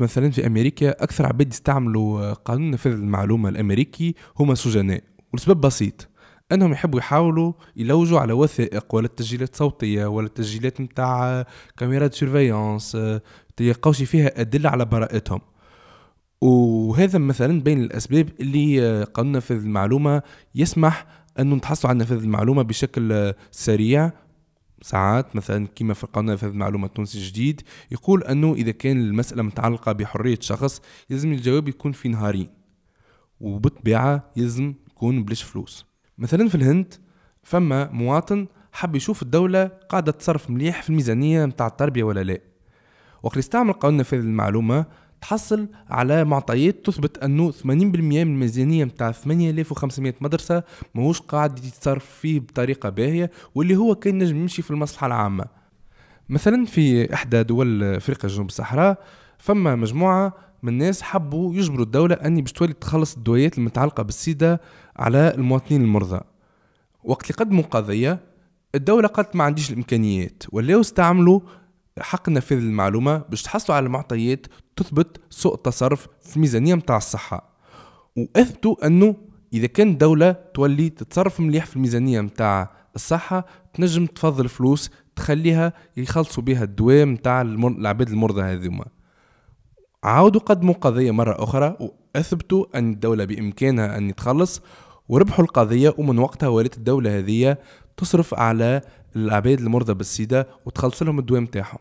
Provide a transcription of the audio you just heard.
مثلا في أمريكا أكثر عباد يستعملوا قانون نفاذ المعلومة الأمريكي هما سجناء والسبب بسيط أنهم يحبوا يحاولوا يلوجوا على وثائق ولا تسجيلات صوتيه ولا تسجيلات نتاع كاميرات سيرفيونس تلقاوش فيها أدلة على براءتهم. وهذا مثلا بين الأسباب اللي قانون نفاذ المعلومة يسمح انه نتحصلوا على نفاذ المعلومة بشكل سريع ساعات مثلا كما في القانون نفاذ المعلومه التونسي الجديد يقول أنه إذا كان المسألة متعلقة بحرية شخص يلزم الجواب يكون في نهارين وبالطبيعه يلزم يكون بلاش فلوس. مثلا في الهند فما مواطن حب يشوف الدولة قاعدة تصرف مليح في الميزانية متاع التربية ولا لا. وقت يستعمل قانون نفاذ المعلومة تحصل على معطيات تثبت أنه 80% من الميزانية متاع 8500 مدرسة ماهوش قاعد يتصرف فيه بطريقة باهية واللي هو كان نجم يمشي في المصلحة العامة. مثلا في إحدى دول أفريقيا جنوب الصحراء فما مجموعة من الناس حبوا يجبروا الدولة أني باش تولي تخلص الدويات المتعلقة بالسيدة على المواطنين المرضى. وقت اللي قدموا قضية الدولة قالت ما عنديش الإمكانيات ولاو استعملوا حق نفاذ المعلومة باش تحصلوا على معطيات تثبت سوء التصرف في الميزانية متاع الصحة. وأثبتوا أنه إذا كان الدولة تولي تتصرف مليح في الميزانية متاع الصحة تنجم تفضل فلوس تخليها يخلصوا بها الدواء متاع العباد المرضى هذوما. عاودوا قدموا قضية مرة أخرى وأثبتوا أن الدولة بإمكانها أن يتخلص وربحوا القضية ومن وقتها ولات الدولة هذه تصرف على العباد المرضى بالسيدة وتخلص لهم الدواء متاعهم.